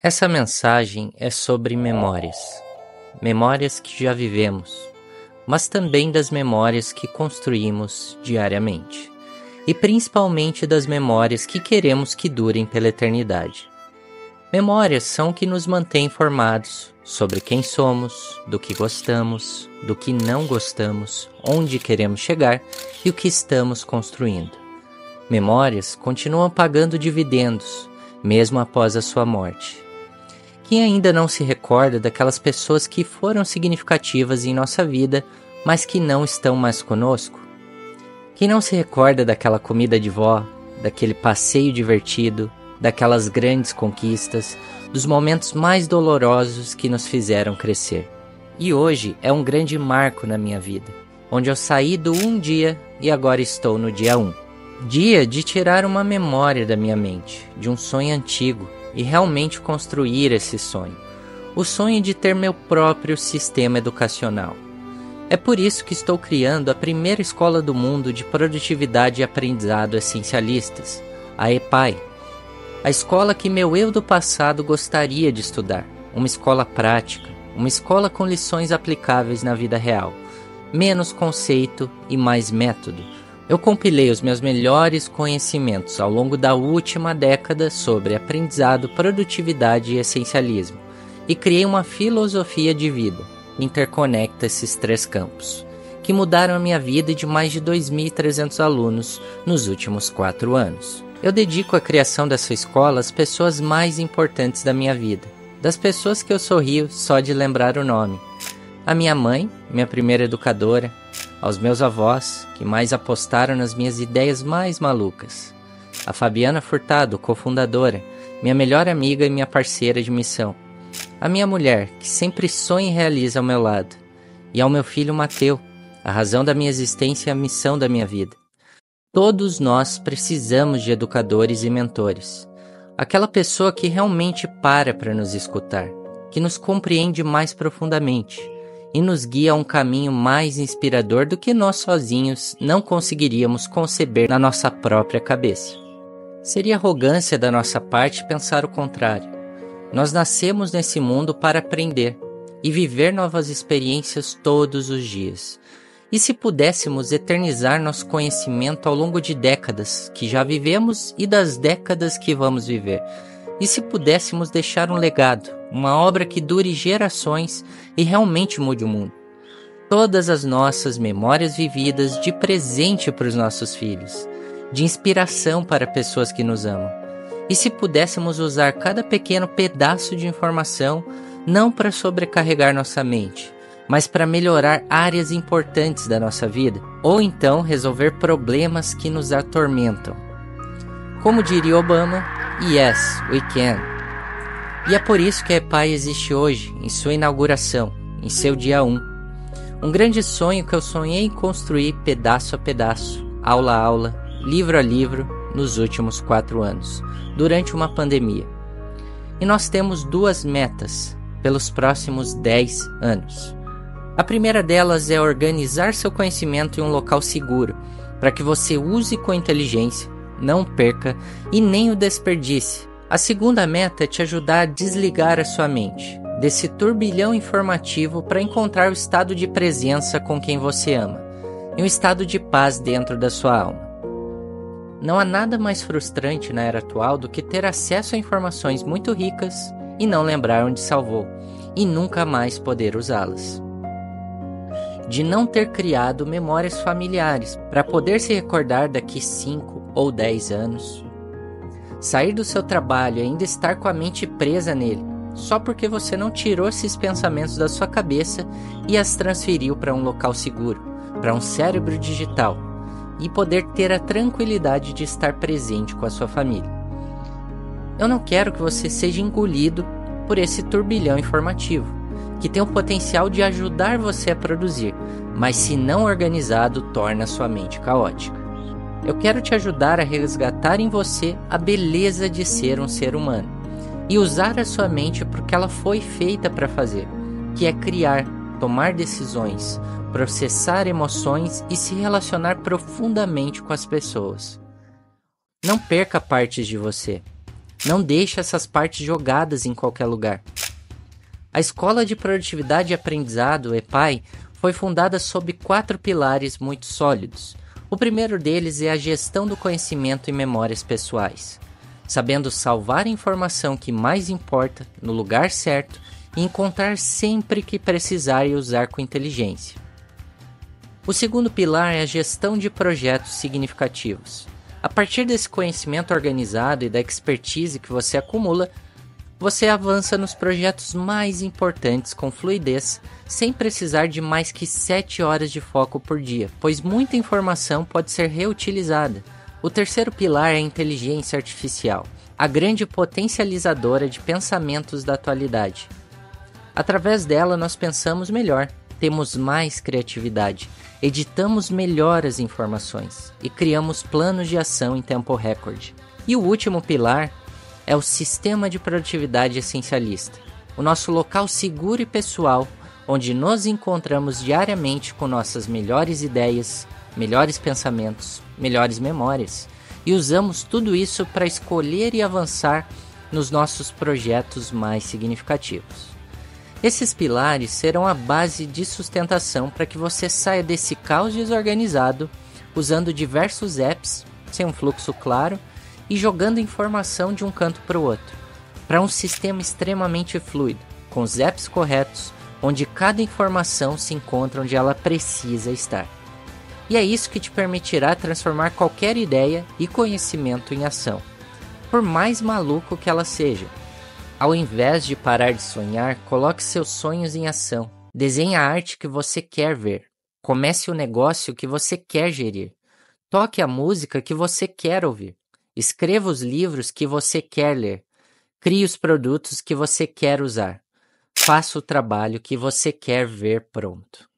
Essa mensagem é sobre memórias. Memórias que já vivemos, mas também das memórias que construímos diariamente. E principalmente das memórias que queremos que durem pela eternidade. Memórias são o que nos mantém informados sobre quem somos, do que gostamos, do que não gostamos, onde queremos chegar e o que estamos construindo. Memórias continuam pagando dividendos, mesmo após a sua morte quem ainda não se recorda daquelas pessoas que foram significativas em nossa vida, mas que não estão mais conosco? Quem não se recorda daquela comida de vó, daquele passeio divertido, daquelas grandes conquistas, dos momentos mais dolorosos que nos fizeram crescer? E hoje é um grande marco na minha vida, onde eu saí do um dia e agora estou no dia um. Dia de tirar uma memória da minha mente, de um sonho antigo, e realmente construir esse sonho. O sonho de ter meu próprio sistema educacional. É por isso que estou criando a primeira escola do mundo de produtividade e aprendizado essencialistas, a EPAI. A escola que meu eu do passado gostaria de estudar. Uma escola prática, uma escola com lições aplicáveis na vida real. Menos conceito e mais método eu compilei os meus melhores conhecimentos ao longo da última década sobre aprendizado, produtividade e essencialismo e criei uma filosofia de vida que interconecta esses três campos, que mudaram a minha vida de mais de 2.300 alunos nos últimos quatro anos. Eu dedico a criação dessa escola às pessoas mais importantes da minha vida, das pessoas que eu sorrio só de lembrar o nome. A minha mãe, minha primeira educadora, aos meus avós, que mais apostaram nas minhas ideias mais malucas, a Fabiana Furtado, cofundadora, minha melhor amiga e minha parceira de missão, a minha mulher, que sempre sonha e realiza ao meu lado, e ao meu filho Mateu, a razão da minha existência e a missão da minha vida. Todos nós precisamos de educadores e mentores. Aquela pessoa que realmente para para nos escutar, que nos compreende mais profundamente e nos guia a um caminho mais inspirador do que nós sozinhos não conseguiríamos conceber na nossa própria cabeça. Seria arrogância da nossa parte pensar o contrário. Nós nascemos nesse mundo para aprender e viver novas experiências todos os dias. E se pudéssemos eternizar nosso conhecimento ao longo de décadas que já vivemos e das décadas que vamos viver, e se pudéssemos deixar um legado, uma obra que dure gerações e realmente mude o mundo? Todas as nossas memórias vividas de presente para os nossos filhos, de inspiração para pessoas que nos amam. E se pudéssemos usar cada pequeno pedaço de informação não para sobrecarregar nossa mente, mas para melhorar áreas importantes da nossa vida, ou então resolver problemas que nos atormentam. Como diria Obama, Yes, we can. E é por isso que a EPAI existe hoje, em sua inauguração, em seu dia 1. Um grande sonho que eu sonhei em construir pedaço a pedaço, aula a aula, livro a livro, nos últimos quatro anos, durante uma pandemia. E nós temos duas metas pelos próximos 10 anos. A primeira delas é organizar seu conhecimento em um local seguro, para que você use com inteligência não perca e nem o desperdice. A segunda meta é te ajudar a desligar a sua mente desse turbilhão informativo para encontrar o estado de presença com quem você ama e um estado de paz dentro da sua alma. Não há nada mais frustrante na era atual do que ter acesso a informações muito ricas e não lembrar onde salvou, e nunca mais poder usá-las de não ter criado memórias familiares para poder se recordar daqui 5 ou 10 anos. Sair do seu trabalho e ainda estar com a mente presa nele, só porque você não tirou esses pensamentos da sua cabeça e as transferiu para um local seguro, para um cérebro digital, e poder ter a tranquilidade de estar presente com a sua família. Eu não quero que você seja engolido por esse turbilhão informativo que tem o potencial de ajudar você a produzir, mas se não organizado, torna sua mente caótica. Eu quero te ajudar a resgatar em você a beleza de ser um ser humano e usar a sua mente porque ela foi feita para fazer, que é criar, tomar decisões, processar emoções e se relacionar profundamente com as pessoas. Não perca partes de você. Não deixe essas partes jogadas em qualquer lugar. A Escola de Produtividade e Aprendizado, EPAI, foi fundada sob quatro pilares muito sólidos. O primeiro deles é a gestão do conhecimento e memórias pessoais, sabendo salvar a informação que mais importa no lugar certo e encontrar sempre que precisar e usar com inteligência. O segundo pilar é a gestão de projetos significativos. A partir desse conhecimento organizado e da expertise que você acumula, você avança nos projetos mais importantes com fluidez, sem precisar de mais que 7 horas de foco por dia, pois muita informação pode ser reutilizada. O terceiro pilar é a inteligência artificial, a grande potencializadora de pensamentos da atualidade. Através dela, nós pensamos melhor, temos mais criatividade, editamos melhor as informações e criamos planos de ação em tempo recorde. E o último pilar é o sistema de produtividade essencialista, o nosso local seguro e pessoal onde nos encontramos diariamente com nossas melhores ideias, melhores pensamentos, melhores memórias e usamos tudo isso para escolher e avançar nos nossos projetos mais significativos. Esses pilares serão a base de sustentação para que você saia desse caos desorganizado usando diversos apps sem um fluxo claro e jogando informação de um canto para o outro, para um sistema extremamente fluido, com os apps corretos, onde cada informação se encontra onde ela precisa estar. E é isso que te permitirá transformar qualquer ideia e conhecimento em ação, por mais maluco que ela seja. Ao invés de parar de sonhar, coloque seus sonhos em ação. Desenhe a arte que você quer ver. Comece o negócio que você quer gerir. Toque a música que você quer ouvir. Escreva os livros que você quer ler. Crie os produtos que você quer usar. Faça o trabalho que você quer ver pronto.